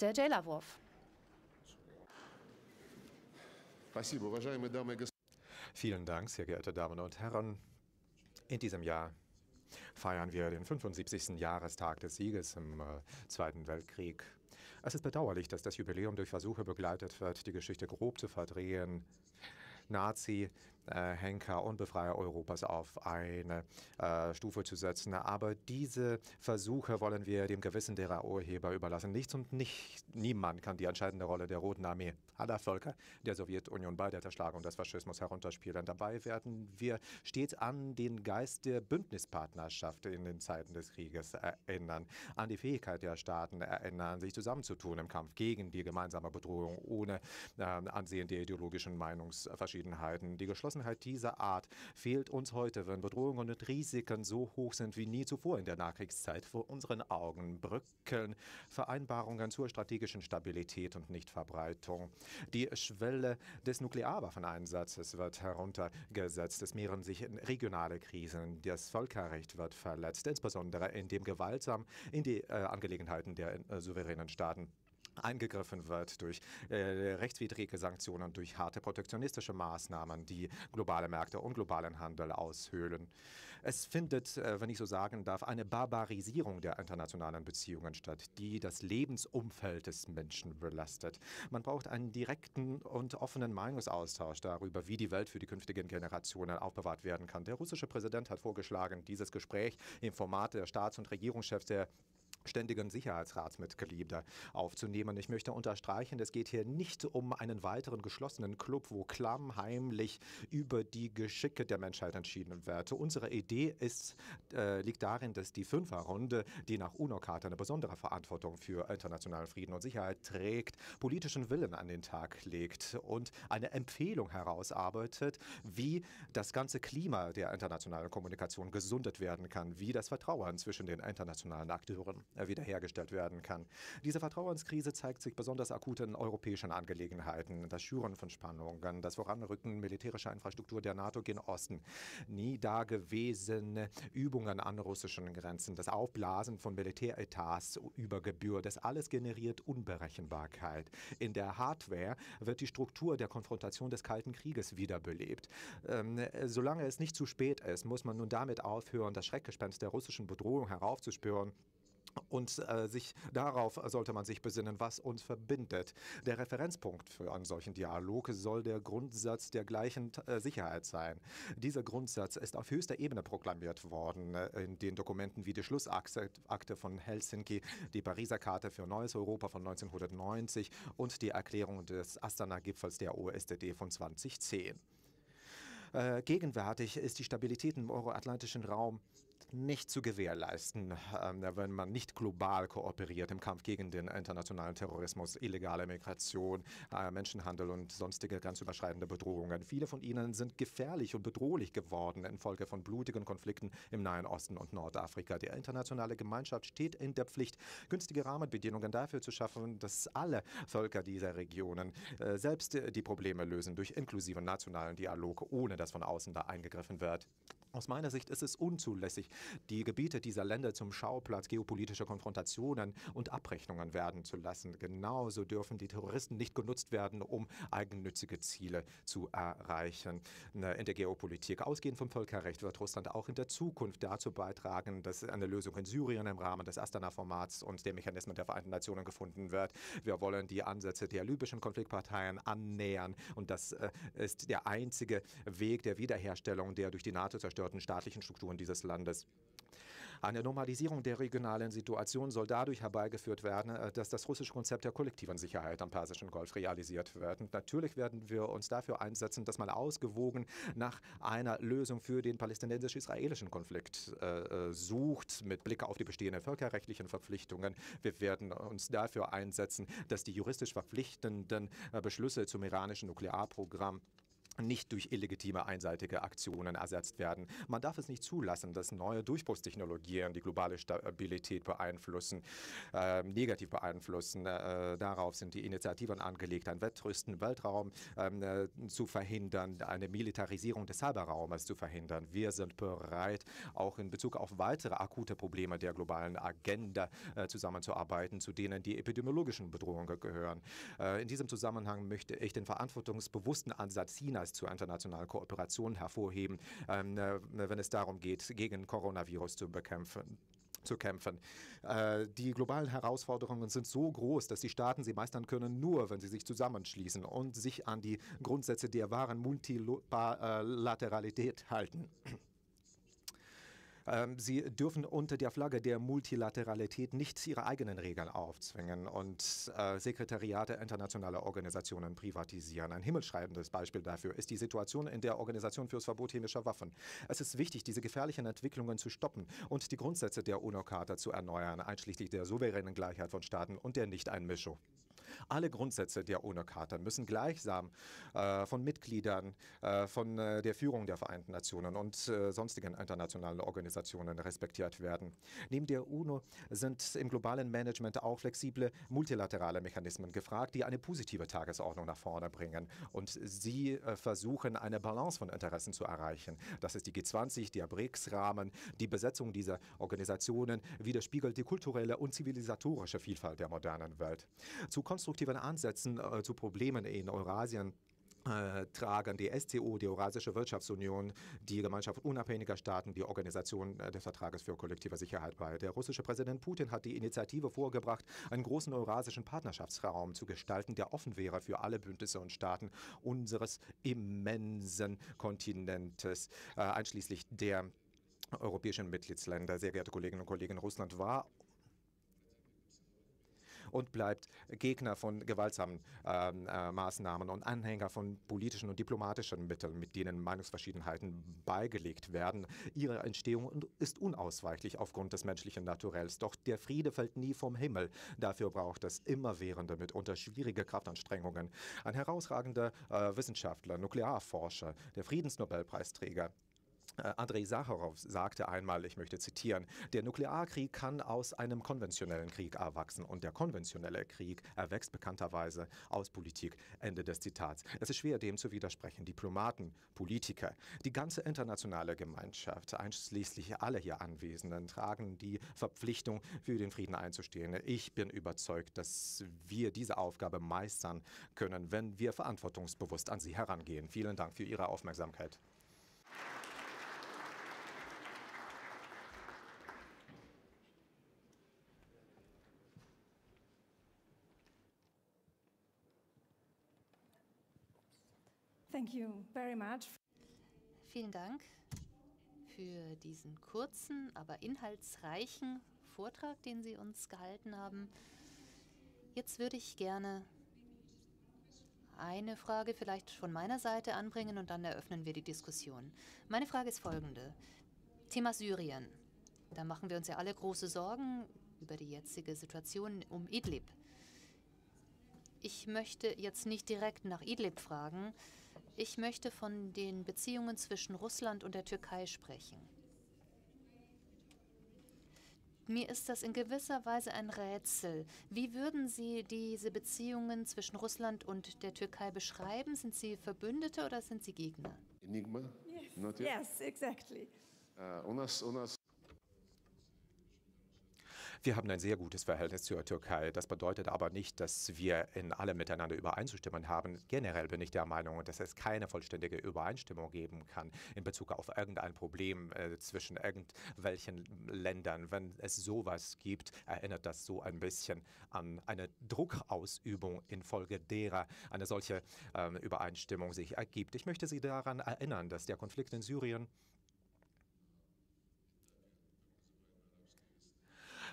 Sergei Lavrov. Vielen Dank, sehr geehrte Damen und Herren. In diesem Jahr feiern wir den 75. Jahrestag des Sieges im äh, Zweiten Weltkrieg. Es ist bedauerlich, dass das Jubiläum durch Versuche begleitet wird, die Geschichte grob zu verdrehen. Nazi, Henker und Befreier Europas auf eine äh, Stufe zu setzen. Aber diese Versuche wollen wir dem Gewissen derer Urheber überlassen. Nichts und nicht, niemand kann die entscheidende Rolle der Roten Armee aller Völker der Sowjetunion bei der Zerschlagung des Faschismus herunterspielen. Dabei werden wir stets an den Geist der Bündnispartnerschaft in den Zeiten des Krieges erinnern, an die Fähigkeit der Staaten erinnern, sich zusammenzutun im Kampf gegen die gemeinsame Bedrohung ohne äh, Ansehen der ideologischen Meinungsverschiedenheiten. Die Geschlossenheit Offenheit dieser Art fehlt uns heute, wenn Bedrohungen und Risiken so hoch sind wie nie zuvor in der Nachkriegszeit. Vor unseren Augen brückeln Vereinbarungen zur strategischen Stabilität und Nichtverbreitung. Die Schwelle des Nuklearwaffeneinsatzes wird heruntergesetzt. Es mehren sich regionale Krisen. Das Völkerrecht wird verletzt, insbesondere indem gewaltsam in die äh, Angelegenheiten der äh, souveränen Staaten eingegriffen wird durch äh, rechtswidrige Sanktionen, durch harte protektionistische Maßnahmen, die globale Märkte und globalen Handel aushöhlen. Es findet, äh, wenn ich so sagen darf, eine Barbarisierung der internationalen Beziehungen statt, die das Lebensumfeld des Menschen belastet. Man braucht einen direkten und offenen Meinungsaustausch darüber, wie die Welt für die künftigen Generationen aufbewahrt werden kann. Der russische Präsident hat vorgeschlagen, dieses Gespräch im Format der Staats- und Regierungschefs der ständigen Sicherheitsratsmitglieder aufzunehmen. Ich möchte unterstreichen, es geht hier nicht um einen weiteren geschlossenen Club, wo klammheimlich über die Geschicke der Menschheit entschieden wird. Unsere Idee ist, äh, liegt darin, dass die Fünferrunde, die nach UNO-Charta eine besondere Verantwortung für internationalen Frieden und Sicherheit trägt, politischen Willen an den Tag legt und eine Empfehlung herausarbeitet, wie das ganze Klima der internationalen Kommunikation gesundet werden kann, wie das Vertrauen zwischen den internationalen Akteuren wiederhergestellt werden kann. Diese Vertrauenskrise zeigt sich besonders akut in europäischen Angelegenheiten. Das Schüren von Spannungen, das Voranrücken militärischer Infrastruktur der NATO gen Osten, nie dagewesene Übungen an russischen Grenzen, das Aufblasen von Militäretats über Gebühr, das alles generiert Unberechenbarkeit. In der Hardware wird die Struktur der Konfrontation des Kalten Krieges wiederbelebt. Ähm, solange es nicht zu spät ist, muss man nun damit aufhören, das Schreckgespenst der russischen Bedrohung heraufzuspüren und äh, sich darauf sollte man sich besinnen, was uns verbindet. Der Referenzpunkt für einen solchen Dialog soll der Grundsatz der gleichen äh, Sicherheit sein. Dieser Grundsatz ist auf höchster Ebene proklamiert worden äh, in den Dokumenten wie die Schlussakte von Helsinki, die Pariser Karte für neues Europa von 1990 und die Erklärung des Astana-Gipfels der OSZE von 2010. Äh, gegenwärtig ist die Stabilität im euroatlantischen Raum nicht zu gewährleisten, ähm, wenn man nicht global kooperiert im Kampf gegen den internationalen Terrorismus, illegale Migration, äh, Menschenhandel und sonstige grenzüberschreitende Bedrohungen. Viele von ihnen sind gefährlich und bedrohlich geworden infolge von blutigen Konflikten im Nahen Osten und Nordafrika. Die internationale Gemeinschaft steht in der Pflicht, günstige Rahmenbedingungen dafür zu schaffen, dass alle Völker dieser Regionen äh, selbst die Probleme lösen durch inklusiven nationalen Dialog, ohne dass von außen da eingegriffen wird. Aus meiner Sicht ist es unzulässig, die Gebiete dieser Länder zum Schauplatz geopolitischer Konfrontationen und Abrechnungen werden zu lassen. Genauso dürfen die Terroristen nicht genutzt werden, um eigennützige Ziele zu erreichen. Ne, in der Geopolitik, ausgehend vom Völkerrecht, wird Russland auch in der Zukunft dazu beitragen, dass eine Lösung in Syrien im Rahmen des Astana-Formats und der Mechanismen der Vereinten Nationen gefunden wird. Wir wollen die Ansätze der libyschen Konfliktparteien annähern und das äh, ist der einzige Weg der Wiederherstellung der durch die NATO zerstörten zerstörten staatlichen Strukturen dieses Landes. Eine Normalisierung der regionalen Situation soll dadurch herbeigeführt werden, äh, dass das russische Konzept der kollektiven Sicherheit am Persischen Golf realisiert wird. Und natürlich werden wir uns dafür einsetzen, dass man ausgewogen nach einer Lösung für den palästinensisch-israelischen Konflikt äh, äh sucht, mit Blick auf die bestehenden völkerrechtlichen Verpflichtungen. Wir werden uns dafür einsetzen, dass die juristisch verpflichtenden äh, Beschlüsse zum iranischen Nuklearprogramm nicht durch illegitime einseitige Aktionen ersetzt werden. Man darf es nicht zulassen, dass neue Durchbruchstechnologien die globale Stabilität beeinflussen, äh, negativ beeinflussen. Äh, darauf sind die Initiativen angelegt, einen wettrüsten Weltraum ähm, äh, zu verhindern, eine Militarisierung des Cyberraumes zu verhindern. Wir sind bereit, auch in Bezug auf weitere akute Probleme der globalen Agenda äh, zusammenzuarbeiten, zu denen die epidemiologischen Bedrohungen gehören. Äh, in diesem Zusammenhang möchte ich den verantwortungsbewussten Ansatz Chinas Hinweis zur internationalen Kooperation hervorheben, ähm, äh, wenn es darum geht, gegen Coronavirus zu bekämpfen zu kämpfen. Äh, die globalen Herausforderungen sind so groß, dass die Staaten sie meistern können, nur wenn sie sich zusammenschließen und sich an die Grundsätze der wahren Multilateralität halten. Ähm, sie dürfen unter der Flagge der Multilateralität nicht ihre eigenen Regeln aufzwingen und äh, Sekretariate internationaler Organisationen privatisieren. Ein himmelschreibendes Beispiel dafür ist die Situation in der Organisation für das Verbot chemischer Waffen. Es ist wichtig, diese gefährlichen Entwicklungen zu stoppen und die Grundsätze der UNO-Charta zu erneuern, einschließlich der souveränen Gleichheit von Staaten und der Nichteinmischung. Alle Grundsätze der UNO-Charta müssen gleichsam äh, von Mitgliedern äh, von äh, der Führung der Vereinten Nationen und äh, sonstigen internationalen Organisationen respektiert werden. Neben der UNO sind im globalen Management auch flexible multilaterale Mechanismen gefragt, die eine positive Tagesordnung nach vorne bringen. Und sie äh, versuchen, eine Balance von Interessen zu erreichen. Das ist die G20, der BRICS-Rahmen. Die Besetzung dieser Organisationen widerspiegelt die kulturelle und zivilisatorische Vielfalt der modernen Welt. Zu Ansätzen äh, zu Problemen in Eurasien äh, tragen die SCO, die Eurasische Wirtschaftsunion, die Gemeinschaft unabhängiger Staaten, die Organisation äh, des Vertrages für kollektive Sicherheit bei. Der russische Präsident Putin hat die Initiative vorgebracht, einen großen eurasischen Partnerschaftsraum zu gestalten, der offen wäre für alle Bündnisse und Staaten unseres immensen Kontinentes, einschließlich der europäischen Mitgliedsländer. Sehr geehrte Kolleginnen und Kollegen, Russland war und bleibt Gegner von gewaltsamen ähm, äh, Maßnahmen und Anhänger von politischen und diplomatischen Mitteln, mit denen Meinungsverschiedenheiten beigelegt werden. Ihre Entstehung ist unausweichlich aufgrund des menschlichen Naturells. Doch der Friede fällt nie vom Himmel. Dafür braucht es immerwährende, mitunter schwierige Kraftanstrengungen. Ein herausragender äh, Wissenschaftler, Nuklearforscher, der Friedensnobelpreisträger, Andrei Sacharow sagte einmal, ich möchte zitieren, der Nuklearkrieg kann aus einem konventionellen Krieg erwachsen und der konventionelle Krieg erwächst bekannterweise aus Politik. Ende des Zitats. Es ist schwer, dem zu widersprechen. Diplomaten, Politiker, die ganze internationale Gemeinschaft, einschließlich alle hier Anwesenden, tragen die Verpflichtung, für den Frieden einzustehen. Ich bin überzeugt, dass wir diese Aufgabe meistern können, wenn wir verantwortungsbewusst an sie herangehen. Vielen Dank für Ihre Aufmerksamkeit. Thank you very much. Vielen Dank für diesen kurzen, aber inhaltsreichen Vortrag, den Sie uns gehalten haben. Jetzt würde ich gerne eine Frage vielleicht von meiner Seite anbringen und dann eröffnen wir die Diskussion. Meine Frage ist folgende. Thema Syrien. Da machen wir uns ja alle große Sorgen über die jetzige Situation um Idlib. Ich möchte jetzt nicht direkt nach Idlib fragen, ich möchte von den Beziehungen zwischen Russland und der Türkei sprechen. Mir ist das in gewisser Weise ein Rätsel. Wie würden Sie diese Beziehungen zwischen Russland und der Türkei beschreiben? Sind sie Verbündete oder sind sie Gegner? Enigma? Yes, yes exactly. Uh, у нас, у нас wir haben ein sehr gutes Verhältnis zur Türkei. Das bedeutet aber nicht, dass wir in allem miteinander übereinzustimmen haben. Generell bin ich der Meinung, dass es keine vollständige Übereinstimmung geben kann in Bezug auf irgendein Problem äh, zwischen irgendwelchen Ländern. Wenn es sowas gibt, erinnert das so ein bisschen an eine Druckausübung, infolge derer eine solche äh, Übereinstimmung sich ergibt. Ich möchte Sie daran erinnern, dass der Konflikt in Syrien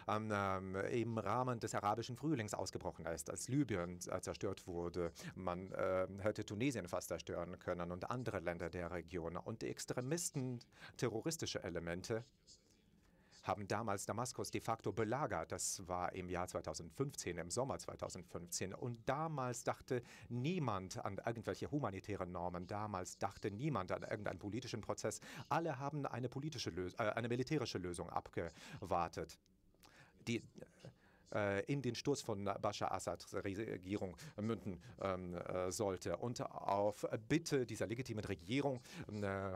ähm, im Rahmen des arabischen Frühlings ausgebrochen ist, als Libyen äh, zerstört wurde. Man äh, hätte Tunesien fast zerstören können und andere Länder der Region. Und die Extremisten, terroristische Elemente, haben damals Damaskus de facto belagert. Das war im Jahr 2015, im Sommer 2015. Und damals dachte niemand an irgendwelche humanitären Normen. Damals dachte niemand an irgendeinen politischen Prozess. Alle haben eine politische Lösung, äh, eine militärische Lösung abgewartet. Die äh, in den Sturz von Bashar Assads Regierung münden ähm, äh, sollte. Und auf Bitte dieser legitimen Regierung äh,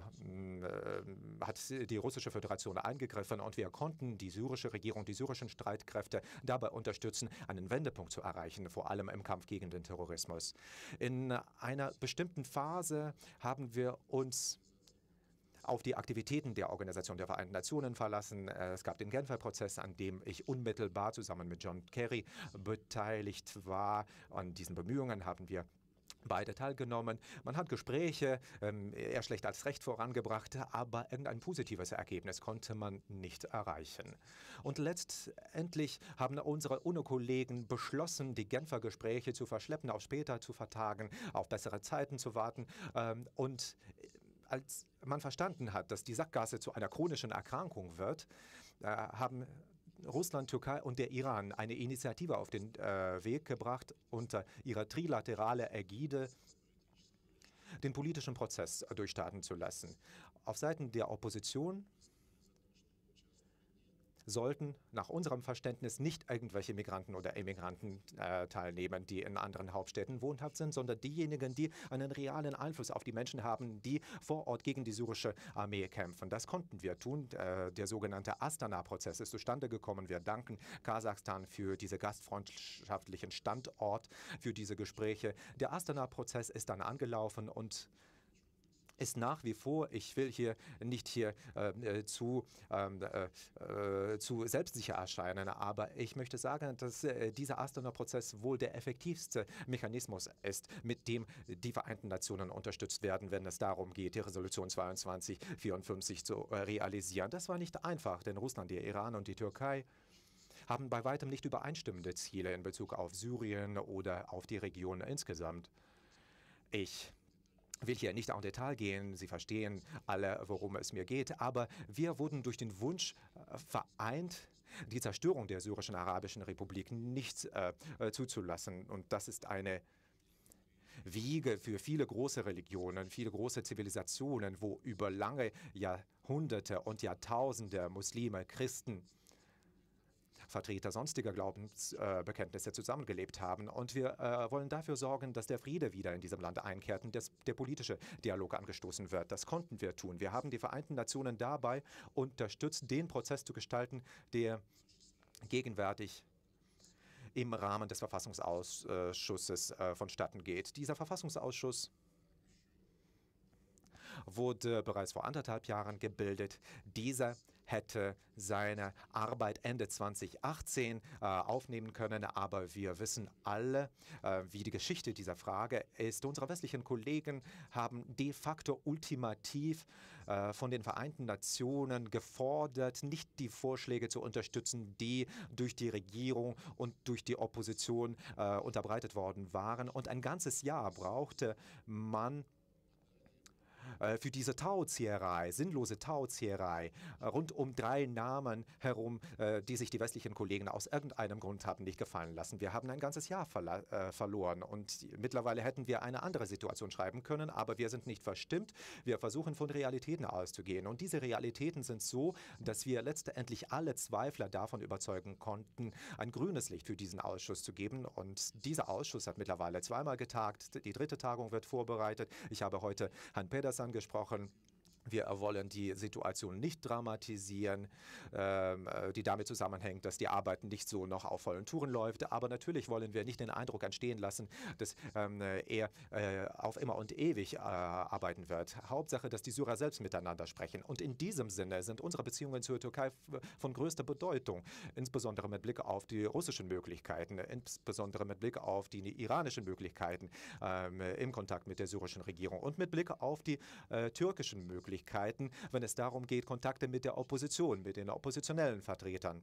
hat die russische Föderation eingegriffen und wir konnten die syrische Regierung, die syrischen Streitkräfte dabei unterstützen, einen Wendepunkt zu erreichen, vor allem im Kampf gegen den Terrorismus. In einer bestimmten Phase haben wir uns auf die Aktivitäten der Organisation der Vereinten Nationen verlassen. Äh, es gab den Genfer Prozess, an dem ich unmittelbar zusammen mit John Kerry beteiligt war. An diesen Bemühungen haben wir beide teilgenommen. Man hat Gespräche ähm, eher schlecht als recht vorangebracht, aber irgendein positives Ergebnis konnte man nicht erreichen. Und letztendlich haben unsere UNO-Kollegen beschlossen, die Genfer Gespräche zu verschleppen, auf später zu vertagen, auf bessere Zeiten zu warten. Ähm, und als man verstanden hat, dass die Sackgasse zu einer chronischen Erkrankung wird, äh, haben Russland, Türkei und der Iran eine Initiative auf den äh, Weg gebracht, unter ihrer trilaterale Ägide den politischen Prozess durchstarten zu lassen. Auf Seiten der Opposition sollten nach unserem Verständnis nicht irgendwelche Migranten oder Emigranten äh, teilnehmen, die in anderen Hauptstädten wohnhaft sind, sondern diejenigen, die einen realen Einfluss auf die Menschen haben, die vor Ort gegen die syrische Armee kämpfen. Das konnten wir tun. Äh, der sogenannte Astana-Prozess ist zustande gekommen. Wir danken Kasachstan für diesen gastfreundschaftlichen Standort, für diese Gespräche. Der Astana-Prozess ist dann angelaufen und ist nach wie vor, ich will hier nicht hier ähm, äh, zu, ähm, äh, äh, zu selbstsicher erscheinen, aber ich möchte sagen, dass äh, dieser Astana-Prozess wohl der effektivste Mechanismus ist, mit dem die Vereinten Nationen unterstützt werden, wenn es darum geht, die Resolution 2254 zu realisieren. Das war nicht einfach, denn Russland, der Iran und die Türkei haben bei weitem nicht übereinstimmende Ziele in Bezug auf Syrien oder auf die Region insgesamt. Ich will hier nicht en Detail gehen, Sie verstehen alle, worum es mir geht, aber wir wurden durch den Wunsch äh, vereint, die Zerstörung der syrischen Arabischen Republik nicht äh, zuzulassen. Und das ist eine Wiege für viele große Religionen, viele große Zivilisationen, wo über lange Jahrhunderte und Jahrtausende Muslime, Christen, Vertreter sonstiger Glaubensbekenntnisse zusammengelebt haben. Und wir äh, wollen dafür sorgen, dass der Friede wieder in diesem Land einkehrt und dass der politische Dialog angestoßen wird. Das konnten wir tun. Wir haben die Vereinten Nationen dabei unterstützt, den Prozess zu gestalten, der gegenwärtig im Rahmen des Verfassungsausschusses äh, vonstatten geht. Dieser Verfassungsausschuss wurde bereits vor anderthalb Jahren gebildet. Dieser hätte seine Arbeit Ende 2018 äh, aufnehmen können. Aber wir wissen alle, äh, wie die Geschichte dieser Frage ist. Unsere westlichen Kollegen haben de facto ultimativ äh, von den Vereinten Nationen gefordert, nicht die Vorschläge zu unterstützen, die durch die Regierung und durch die Opposition äh, unterbreitet worden waren. Und ein ganzes Jahr brauchte man, für diese Tauzieherei, sinnlose Tauzieherei, äh, rund um drei Namen herum, äh, die sich die westlichen Kollegen aus irgendeinem Grund haben nicht gefallen lassen. Wir haben ein ganzes Jahr verloren und mittlerweile hätten wir eine andere Situation schreiben können, aber wir sind nicht verstimmt. Wir versuchen von Realitäten auszugehen und diese Realitäten sind so, dass wir letztendlich alle Zweifler davon überzeugen konnten, ein grünes Licht für diesen Ausschuss zu geben und dieser Ausschuss hat mittlerweile zweimal getagt. Die dritte Tagung wird vorbereitet. Ich habe heute Herrn Pedersen angesprochen. Wir wollen die Situation nicht dramatisieren, ähm, äh, die damit zusammenhängt, dass die Arbeit nicht so noch auf vollen Touren läuft. Aber natürlich wollen wir nicht den Eindruck entstehen lassen, dass ähm, er äh, auf immer und ewig äh, arbeiten wird. Hauptsache, dass die Syrer selbst miteinander sprechen. Und in diesem Sinne sind unsere Beziehungen zur Türkei von größter Bedeutung, insbesondere mit Blick auf die russischen Möglichkeiten, insbesondere mit Blick auf die iranischen Möglichkeiten ähm, im Kontakt mit der syrischen Regierung und mit Blick auf die äh, türkischen Möglichkeiten, wenn es darum geht, Kontakte mit der Opposition, mit den oppositionellen Vertretern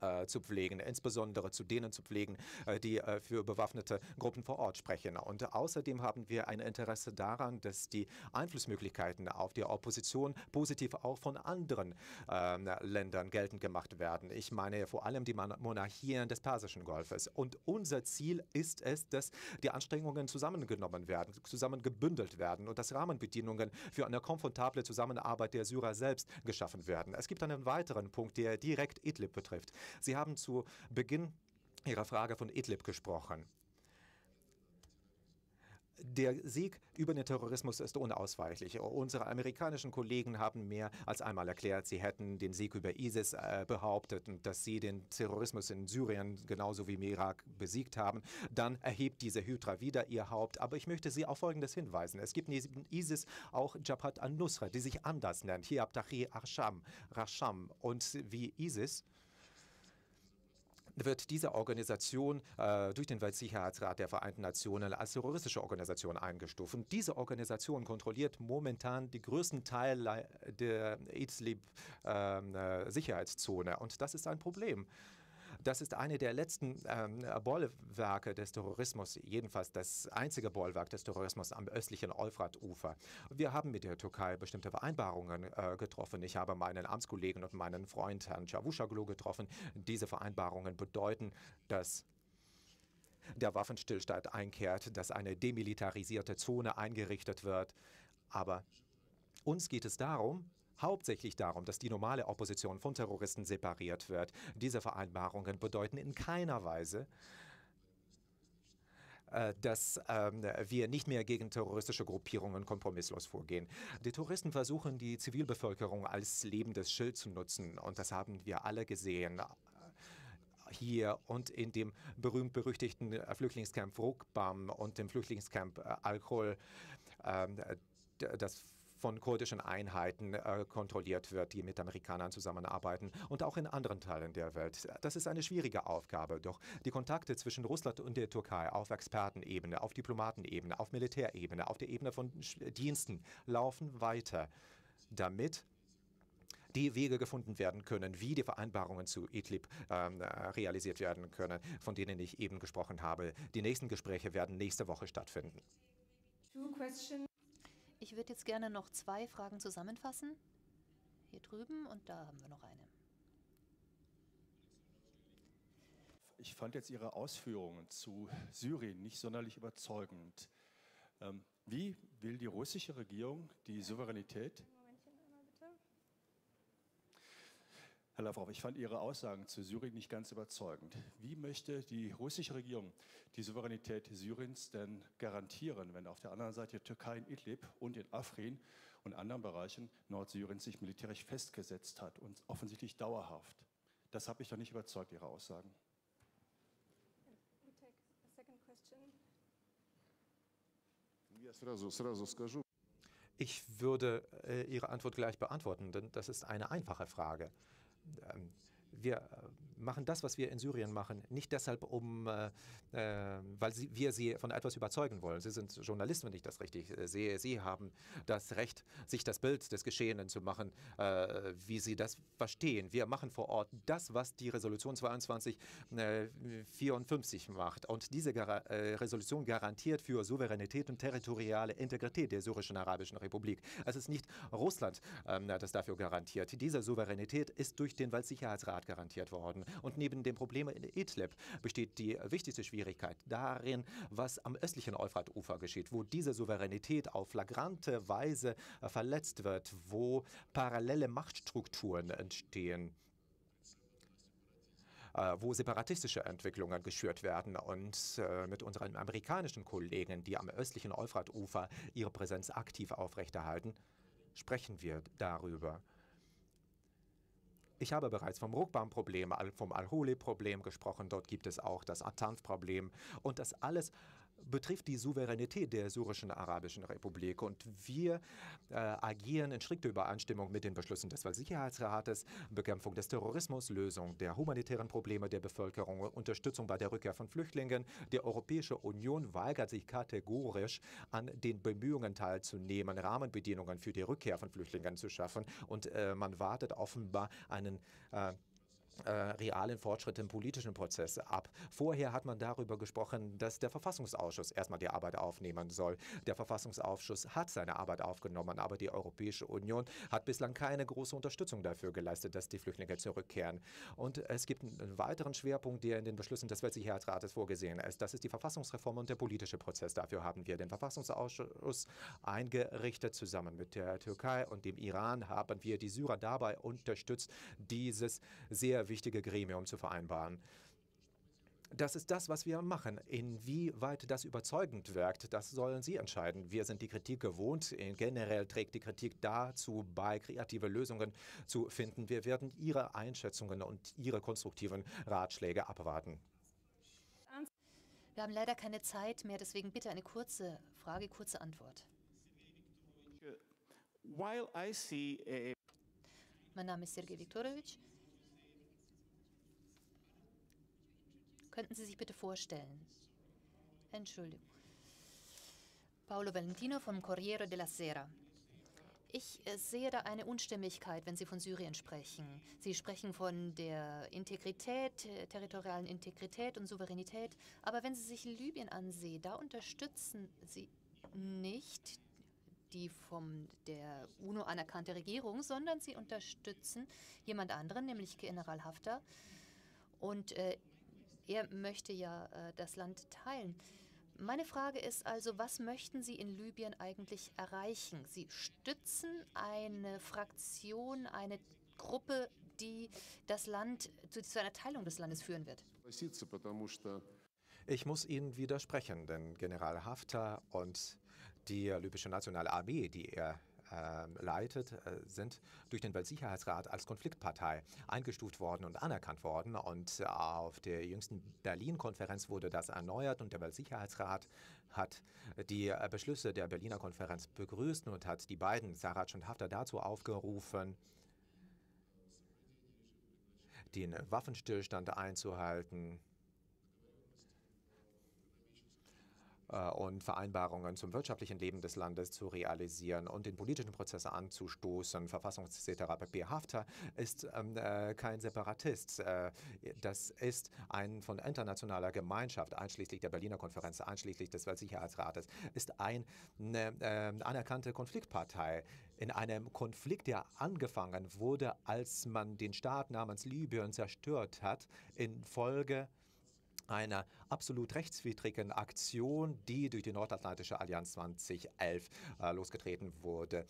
äh, zu pflegen, insbesondere zu denen zu pflegen, äh, die äh, für bewaffnete Gruppen vor Ort sprechen. Und außerdem haben wir ein Interesse daran, dass die Einflussmöglichkeiten auf die Opposition positiv auch von anderen ähm, Ländern geltend gemacht werden. Ich meine vor allem die Monarchien des Persischen Golfes. Und unser Ziel ist es, dass die Anstrengungen zusammengenommen werden, zusammengebündelt werden und dass Rahmenbedingungen für eine komfortable Zusammenarbeit der Syrer selbst geschaffen werden. Es gibt einen weiteren Punkt, der direkt Idlib betrifft. Sie haben zu Beginn Ihrer Frage von Idlib gesprochen. Der Sieg über den Terrorismus ist unausweichlich. Unsere amerikanischen Kollegen haben mehr als einmal erklärt, sie hätten den Sieg über ISIS äh, behauptet und dass sie den Terrorismus in Syrien genauso wie im Irak besiegt haben. Dann erhebt diese Hydra wieder ihr Haupt. Aber ich möchte Sie auf Folgendes hinweisen. Es gibt neben ISIS auch Jabhat al-Nusra, die sich anders nennt. Hier Abtahi Arsham, Rasham. Und wie ISIS wird diese Organisation äh, durch den Weltsicherheitsrat der Vereinten Nationen als terroristische Organisation eingestuft. Und diese Organisation kontrolliert momentan die größten Teile der Idlib-Sicherheitszone. Ähm, äh, Und das ist ein Problem. Das ist eine der letzten ähm, Bollwerke des Terrorismus, jedenfalls das einzige Bollwerk des Terrorismus am östlichen Euphrat-Ufer. Wir haben mit der Türkei bestimmte Vereinbarungen äh, getroffen. Ich habe meinen Amtskollegen und meinen Freund Herrn Cavusoglu getroffen. Diese Vereinbarungen bedeuten, dass der Waffenstillstand einkehrt, dass eine demilitarisierte Zone eingerichtet wird. Aber uns geht es darum, hauptsächlich darum, dass die normale Opposition von Terroristen separiert wird. Diese Vereinbarungen bedeuten in keiner Weise, äh, dass ähm, wir nicht mehr gegen terroristische Gruppierungen kompromisslos vorgehen. Die Terroristen versuchen, die Zivilbevölkerung als lebendes Schild zu nutzen. Und das haben wir alle gesehen äh, hier und in dem berühmt-berüchtigten äh, Flüchtlingscamp Rukbam und dem Flüchtlingscamp Alkohol. Ähm, das von kurdischen Einheiten äh, kontrolliert wird, die mit Amerikanern zusammenarbeiten und auch in anderen Teilen der Welt. Das ist eine schwierige Aufgabe, doch die Kontakte zwischen Russland und der Türkei auf Expertenebene, auf Diplomatenebene, auf Militärebene, auf der Ebene von Diensten laufen weiter, damit die Wege gefunden werden können, wie die Vereinbarungen zu Idlib ähm, realisiert werden können, von denen ich eben gesprochen habe. Die nächsten Gespräche werden nächste Woche stattfinden. Ich würde jetzt gerne noch zwei Fragen zusammenfassen. Hier drüben und da haben wir noch eine. Ich fand jetzt Ihre Ausführungen zu Syrien nicht sonderlich überzeugend. Ähm, wie will die russische Regierung die Souveränität Herr Lavrov, ich fand Ihre Aussagen zu Syrien nicht ganz überzeugend. Wie möchte die russische Regierung die Souveränität Syriens denn garantieren, wenn auf der anderen Seite die Türkei in Idlib und in Afrin und anderen Bereichen Nordsyriens sich militärisch festgesetzt hat und offensichtlich dauerhaft? Das habe ich doch nicht überzeugt, Ihre Aussagen. Ich würde äh, Ihre Antwort gleich beantworten, denn das ist eine einfache Frage. Ähm, wir machen das, was wir in Syrien machen, nicht deshalb, um, äh, äh, weil sie, wir sie von etwas überzeugen wollen. Sie sind Journalisten, wenn ich das richtig äh, sehe. Sie haben das Recht, sich das Bild des Geschehenen zu machen, äh, wie sie das verstehen. Wir machen vor Ort das, was die Resolution 2254 macht. Und diese Gar Resolution garantiert für Souveränität und territoriale Integrität der syrischen Arabischen Republik. Es ist nicht Russland, ähm, das dafür garantiert. Diese Souveränität ist durch den Weltsicherheitsrat garantiert worden. Und neben dem Problem in Idlib besteht die wichtigste Schwierigkeit darin, was am östlichen Euphrat-Ufer geschieht, wo diese Souveränität auf flagrante Weise äh, verletzt wird, wo parallele Machtstrukturen entstehen äh, wo separatistische Entwicklungen geschürt werden. Und äh, mit unseren amerikanischen Kollegen, die am östlichen Euphrat-Ufer ihre Präsenz aktiv aufrechterhalten, sprechen wir darüber. Ich habe bereits vom Rukban-Problem, vom Al-Huli-Problem gesprochen. Dort gibt es auch das Atanf-Problem. Und das alles betrifft die Souveränität der syrischen Arabischen Republik. Und wir äh, agieren in strikter Übereinstimmung mit den Beschlüssen des Weltsicherheitsrates, Bekämpfung des Terrorismus, Lösung der humanitären Probleme der Bevölkerung, Unterstützung bei der Rückkehr von Flüchtlingen. Die Europäische Union weigert sich kategorisch an den Bemühungen teilzunehmen, Rahmenbedingungen für die Rückkehr von Flüchtlingen zu schaffen. Und äh, man wartet offenbar einen äh, äh, realen Fortschritte im politischen Prozess ab. Vorher hat man darüber gesprochen, dass der Verfassungsausschuss erstmal die Arbeit aufnehmen soll. Der Verfassungsausschuss hat seine Arbeit aufgenommen, aber die Europäische Union hat bislang keine große Unterstützung dafür geleistet, dass die Flüchtlinge zurückkehren. Und es gibt einen weiteren Schwerpunkt, der in den Beschlüssen des Weltsicherheitsrates vorgesehen ist. Das ist die Verfassungsreform und der politische Prozess. Dafür haben wir den Verfassungsausschuss eingerichtet. Zusammen mit der Türkei und dem Iran haben wir die Syrer dabei unterstützt, dieses sehr wichtige Gremium zu vereinbaren. Das ist das, was wir machen. Inwieweit das überzeugend wirkt, das sollen Sie entscheiden. Wir sind die Kritik gewohnt. Generell trägt die Kritik dazu bei, kreative Lösungen zu finden. Wir werden Ihre Einschätzungen und Ihre konstruktiven Ratschläge abwarten. Wir haben leider keine Zeit mehr, deswegen bitte eine kurze Frage, kurze Antwort. Mein Name ist Sergej Viktorovic. Könnten Sie sich bitte vorstellen? Entschuldigung. Paolo Valentino vom Corriere della Sera. Ich äh, sehe da eine Unstimmigkeit, wenn Sie von Syrien sprechen. Sie sprechen von der Integrität, äh, territorialen Integrität und Souveränität. Aber wenn Sie sich Libyen ansehen, da unterstützen Sie nicht die von der UNO anerkannte Regierung, sondern Sie unterstützen jemand anderen, nämlich General Haftar. Und äh, er möchte ja äh, das Land teilen. Meine Frage ist also, was möchten Sie in Libyen eigentlich erreichen? Sie stützen eine Fraktion, eine Gruppe, die das Land zu, zu einer Teilung des Landes führen wird. Ich muss Ihnen widersprechen, denn General Haftar und die libysche Nationale Armee, die er ähm, leitet, äh, sind durch den Weltsicherheitsrat als Konfliktpartei eingestuft worden und anerkannt worden. Und auf der jüngsten Berlin-Konferenz wurde das erneuert und der Weltsicherheitsrat hat die äh, Beschlüsse der Berliner Konferenz begrüßt und hat die beiden, Sarraj und Haftar, dazu aufgerufen, den Waffenstillstand einzuhalten Äh, und Vereinbarungen zum wirtschaftlichen Leben des Landes zu realisieren und den politischen Prozess anzustoßen. Verfassungstäter pp. Haftar ist ähm, äh, kein Separatist. Äh, das ist ein von internationaler Gemeinschaft, einschließlich der Berliner Konferenz, einschließlich des Weltsicherheitsrates, ist eine äh, anerkannte Konfliktpartei in einem Konflikt, der angefangen wurde, als man den Staat namens Libyen zerstört hat, infolge einer absolut rechtswidrigen Aktion, die durch die Nordatlantische Allianz 2011 äh, losgetreten wurde.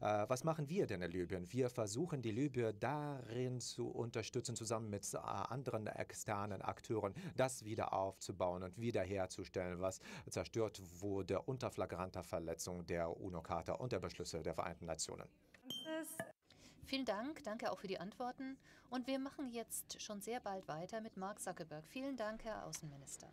Äh, was machen wir denn in Libyen? Wir versuchen die Libyer darin zu unterstützen, zusammen mit äh, anderen externen Akteuren, das wieder aufzubauen und wiederherzustellen, was zerstört wurde unter flagranter Verletzung der UNO-Charta und der Beschlüsse der Vereinten Nationen. Vielen Dank, danke auch für die Antworten. Und wir machen jetzt schon sehr bald weiter mit Mark Zuckerberg. Vielen Dank, Herr Außenminister.